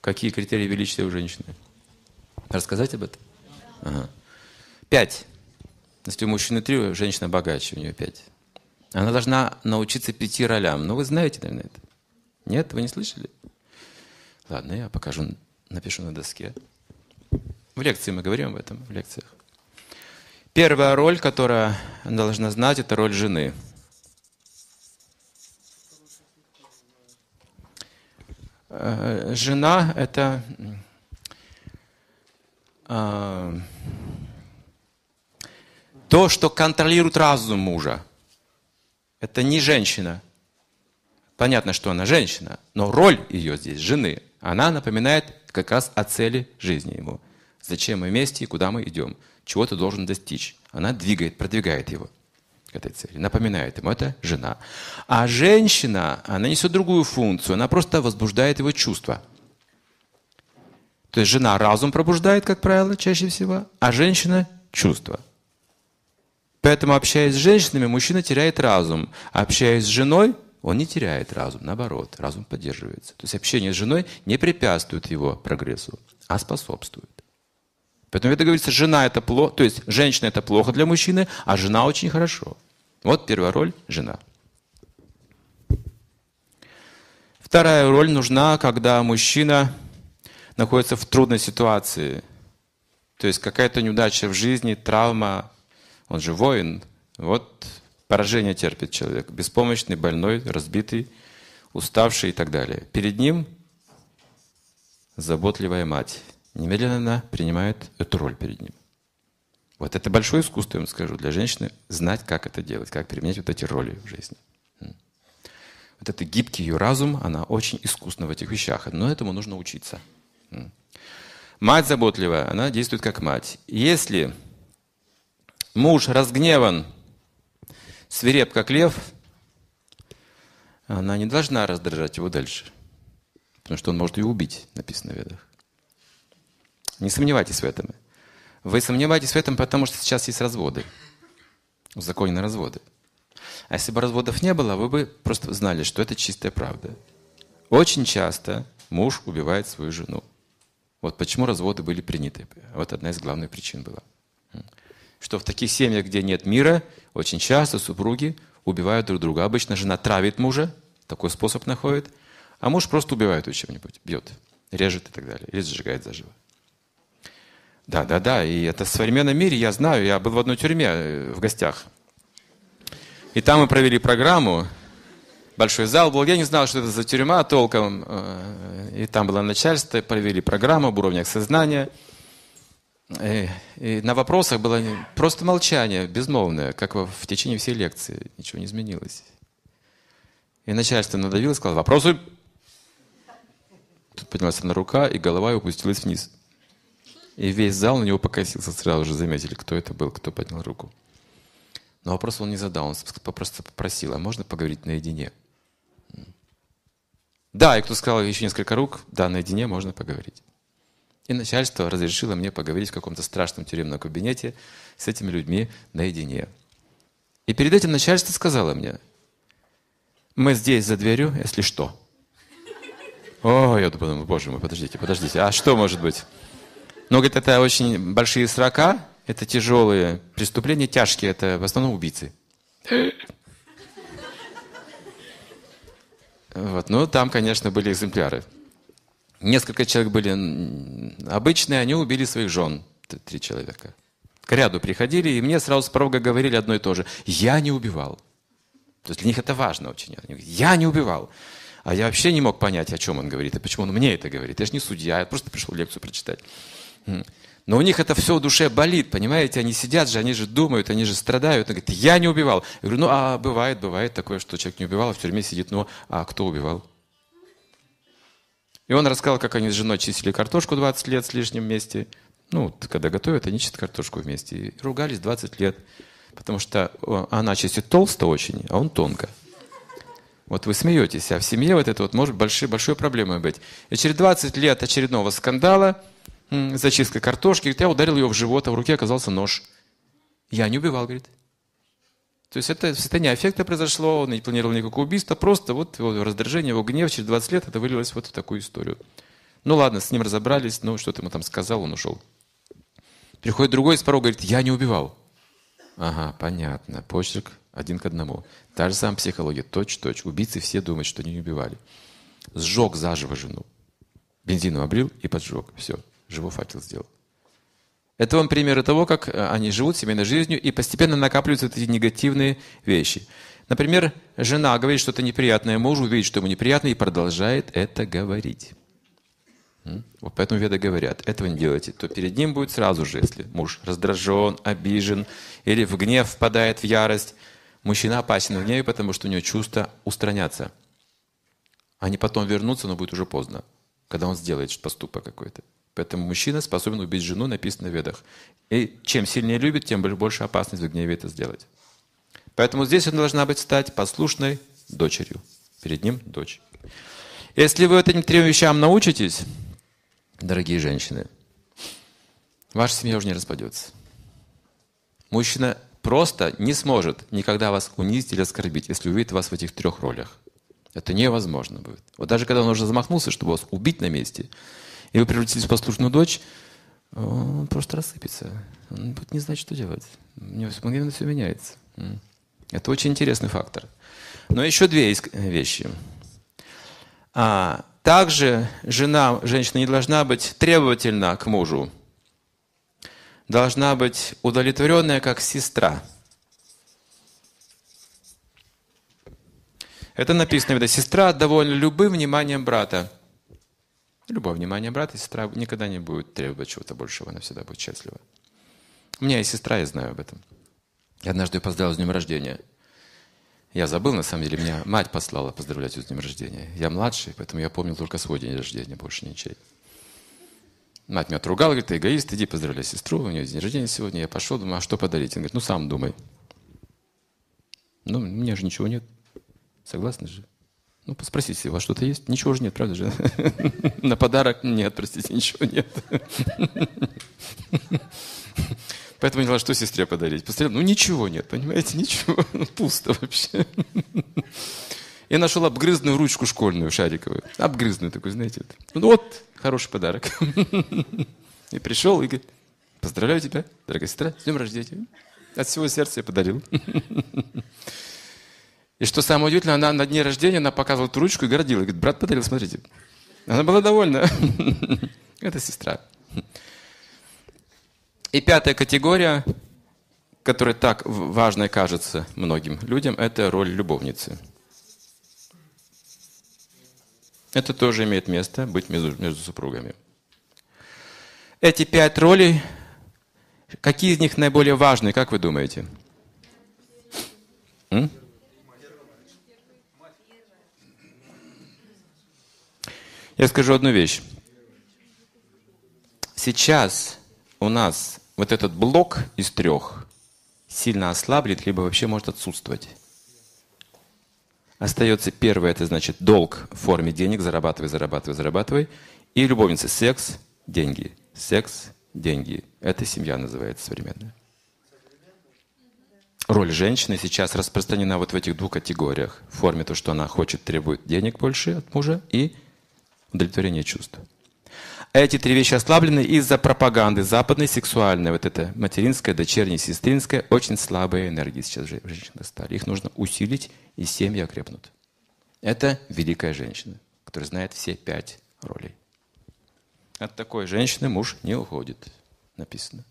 Какие критерии величия у женщины? Рассказать об этом? Ага. Пять. Если у мужчины три, у женщины богаче, у нее пять. Она должна научиться пяти ролям. Ну, вы знаете, наверное, это. Нет, вы не слышали? Ладно, я покажу, напишу на доске. В лекции мы говорим об этом, в лекциях. Первая роль, которую она должна знать, это роль жены. Жена – это э, то, что контролирует разум мужа. Это не женщина. Понятно, что она женщина, но роль ее здесь, жены, она напоминает как раз о цели жизни ему. Зачем мы вместе и куда мы идем – чего ты должен достичь. Она двигает, продвигает его к этой цели, напоминает ему, это жена. А женщина, она несет другую функцию, она просто возбуждает его чувства. То есть жена разум пробуждает, как правило, чаще всего, а женщина – чувства. Поэтому, общаясь с женщинами, мужчина теряет разум. А общаясь с женой, он не теряет разум, наоборот, разум поддерживается. То есть общение с женой не препятствует его прогрессу, а способствует. Поэтому это говорится, жена это плохо, то есть женщина это плохо для мужчины, а жена очень хорошо. Вот первая роль – жена. Вторая роль нужна, когда мужчина находится в трудной ситуации. То есть какая-то неудача в жизни, травма, он же воин. Вот поражение терпит человек. Беспомощный, больной, разбитый, уставший и так далее. Перед ним заботливая мать немедленно принимает эту роль перед ним. Вот это большое искусство, я вам скажу, для женщины знать, как это делать, как применять вот эти роли в жизни. Вот это гибкий ее разум, она очень искусна в этих вещах, но этому нужно учиться. Мать заботливая, она действует как мать. Если муж разгневан, свиреп как лев, она не должна раздражать его дальше, потому что он может ее убить, написано в ведах. Не сомневайтесь в этом. Вы сомневаетесь в этом, потому что сейчас есть разводы. Узаконены разводы. А если бы разводов не было, вы бы просто знали, что это чистая правда. Очень часто муж убивает свою жену. Вот почему разводы были приняты. Вот одна из главных причин была. Что в таких семьях, где нет мира, очень часто супруги убивают друг друга. Обычно жена травит мужа, такой способ находит, а муж просто убивает его чем-нибудь, бьет, режет и так далее, или сжигает заживо. Да, да, да. И это в современном мире, я знаю, я был в одной тюрьме э, в гостях. И там мы провели программу. Большой зал был. Я не знал, что это за тюрьма толком. Э, и там было начальство, провели программу об уровнях сознания. И, и на вопросах было просто молчание, безмолвное, как в течение всей лекции. Ничего не изменилось. И начальство надавило и сказало, вопросы. Тут поднялась одна рука, и голова опустилась вниз. И весь зал на него покосился, сразу же заметили, кто это был, кто поднял руку. Но вопрос он не задал, он просто попросил, а можно поговорить наедине? Да, и кто сказал еще несколько рук, да, наедине можно поговорить. И начальство разрешило мне поговорить в каком-то страшном тюремном кабинете с этими людьми наедине. И перед этим начальство сказало мне, мы здесь за дверью, если что. О, я думаю, боже мой, подождите, подождите, а что может быть? Но, говорит, это очень большие срока, это тяжелые преступления, тяжкие, это в основном убийцы. Вот. Ну, там, конечно, были экземпляры. Несколько человек были обычные, они убили своих жен, три человека. К ряду приходили, и мне сразу с порога говорили одно и то же. Я не убивал. То есть для них это важно очень. Я не убивал. А я вообще не мог понять, о чем он говорит, и почему он мне это говорит. Я же не судья, я просто пришел лекцию прочитать. Но у них это все в душе болит, понимаете? Они сидят же, они же думают, они же страдают. Он говорит, я не убивал. Я говорю, ну а бывает, бывает такое, что человек не убивал, а в тюрьме сидит, ну а кто убивал? И он рассказал, как они с женой чистили картошку 20 лет с лишним вместе. Ну, когда готовят, они чистят картошку вместе. И ругались 20 лет, потому что она чистит толсто очень, а он тонко. Вот вы смеетесь, а в семье вот это вот может большой, большой проблемой быть. И через 20 лет очередного скандала зачистка картошки. Говорит, я ударил ее в живот, а в руке оказался нож. Я не убивал, говорит. То есть это состояние аффекта произошло, он не планировал никакого убийства, просто вот его раздражение, его гнев через 20 лет это вылилось вот в такую историю. Ну ладно, с ним разобрались, ну что-то ему там сказал, он ушел. Приходит другой с порога, говорит, я не убивал. Ага, понятно. Почерк один к одному. Та же самая психология, точь-точь. Убийцы все думают, что они не убивали. Сжег заживо жену. Бензином обрил и поджег. Все, живой факел сделал. Это вам примеры того, как э, они живут семейной жизнью и постепенно накапливаются эти негативные вещи. Например, жена говорит что-то неприятное мужу, видит, что ему неприятно, и продолжает это говорить. Вот поэтому веды говорят, этого не делайте, то перед ним будет сразу же, если муж раздражен, обижен или в гнев впадает в ярость, мужчина опасен в гневе, потому что у него чувства устранятся. Они потом вернутся, но будет уже поздно, когда он сделает поступок какой-то. Поэтому мужчина способен убить жену, написано в ведах. И чем сильнее любит, тем больше опасность в гневе это сделать. Поэтому здесь он должна быть стать послушной дочерью. Перед ним дочь. Если вы этим трем вещам научитесь, дорогие женщины, ваша семья уже не распадется. Мужчина просто не сможет никогда вас унизить или оскорбить, если увидит вас в этих трех ролях. Это невозможно будет. Вот даже когда он уже замахнулся, чтобы вас убить на месте, и вы превратились в послушную дочь, он просто рассыпется. Он будет не знать, что делать. У него мгновенно все меняется. Это очень интересный фактор. Но еще две вещи. А, также жена, женщина не должна быть требовательна к мужу. Должна быть удовлетворенная как сестра. Это написано, видно, сестра довольна любым вниманием брата. Любое внимание брата, сестра никогда не будет требовать чего-то большего, она всегда будет счастлива. У меня есть сестра, я знаю об этом. Я однажды ее поздравил с днем рождения. Я забыл, на самом деле, меня мать послала поздравлять ее с днем рождения. Я младший, поэтому я помнил только свой день рождения, больше ничей. Мать меня отругала, говорит, ты эгоист, иди поздравляй сестру, у нее день рождения сегодня. Я пошел, думаю, а что подарить? Он говорит, ну сам думай. Ну, у меня же ничего нет. Согласны же? Ну, спросите, у вас что-то есть? Ничего же нет, правда же? На подарок нет, простите, ничего нет. Поэтому не знала, что сестре подарить. Посмотрел, ну ничего нет, понимаете, ничего, пусто вообще. Я нашел обгрызную ручку школьную, шариковую. Обгрызную такую, знаете. Ну вот, хороший подарок. И пришел и говорит, поздравляю тебя, дорогая сестра, с днем рождения. От всего сердца я подарил. И что самое удивительное, она на дне рождения она показывала эту ручку и гордила. Говорит, брат подарил, смотрите. Она была довольна. Это сестра. И пятая категория, которая так важной кажется многим людям, это роль любовницы. Это тоже имеет место быть между, между супругами. Эти пять ролей, какие из них наиболее важные, как вы думаете? М? Я скажу одну вещь. Сейчас у нас вот этот блок из трех сильно ослаблет, либо вообще может отсутствовать. Остается первое, это значит долг в форме денег, зарабатывай, зарабатывай, зарабатывай. И любовница, секс, деньги. Секс, деньги. Это семья называется современная. Роль женщины сейчас распространена вот в этих двух категориях. В форме то, что она хочет, требует денег больше от мужа, и удовлетворение чувств. Эти три вещи ослаблены из-за пропаганды западной, сексуальной, вот это материнская, дочерняя, сестринская, очень слабые энергии сейчас женщины достали. Их нужно усилить, и семьи окрепнут. Это великая женщина, которая знает все пять ролей. От такой женщины муж не уходит, написано.